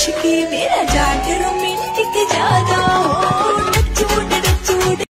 छोड़ छोड़ मेरा जान